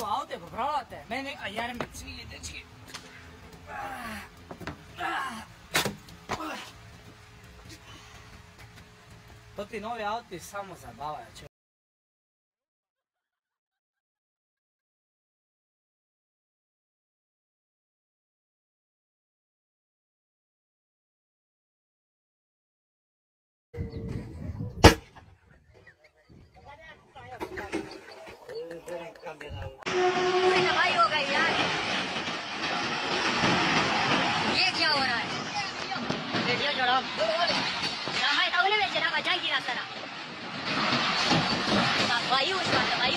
to auto pa i popravljate. Meni neka jerme cvili, dečki. To ti novi auti samo zabavaju, Thank you. सफ़ाई हो ये क्या हो रहा है देखिए जनाब सफ़ाई तो नहीं जनाब अच्छा गिरा सरा सफ़ाई उसका सफ़ाई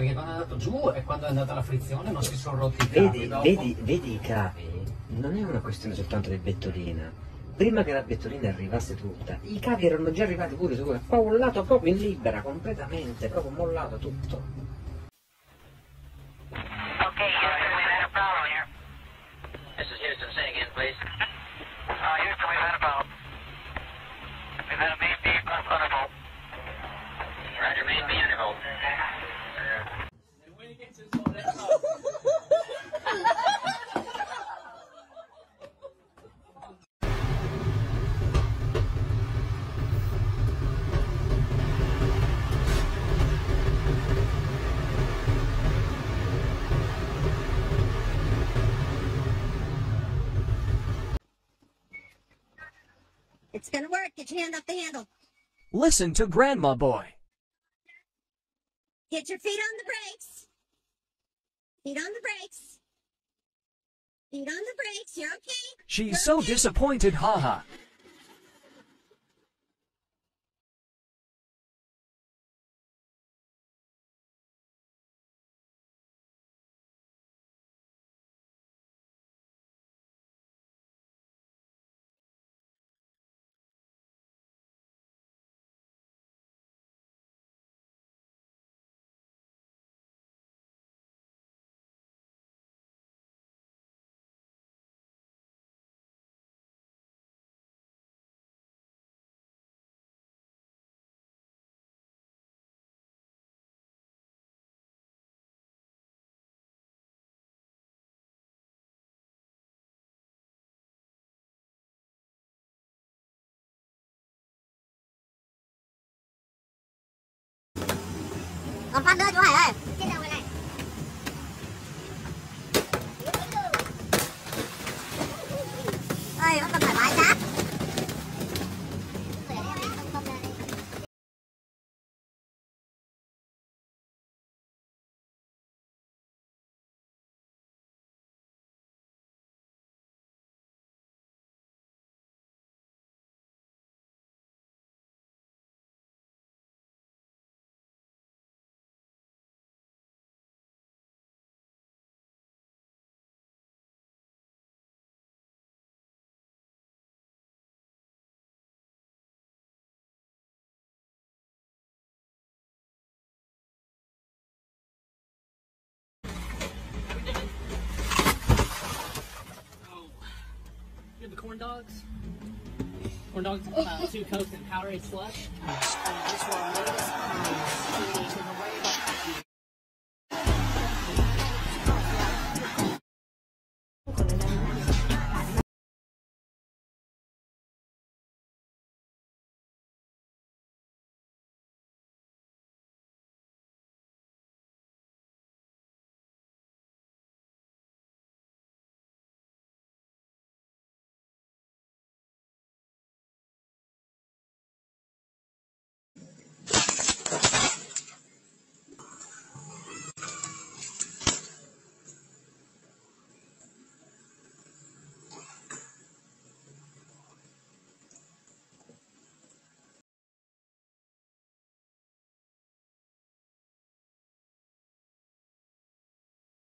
Perché quando è andato giù e quando è andata la frizione non si sono rotti i cavi. Vedi, dopo. vedi, vedi i cavi? Non è una questione soltanto di bettolina. Prima che la bettolina arrivasse tutta, i cavi erano già arrivati pure su qua un lato proprio in libera, completamente, proprio mollato tutto. Houston, we've had a problem here. This is Houston. Say again, please. Uh, Houston, we've had a problem. We've had a main beam unavolt. Roger, main beam unavolt. It's gonna work. Get your hand off the handle. Listen to Grandma Boy. Get your feet on the brakes. Feet on the brakes. Feet on the brakes. You're okay. She's so disappointed, haha. Còn phát nữa chú Hải ơi. Dogs. Corn dogs, uh, two cokes, and Powerade slush. And this one,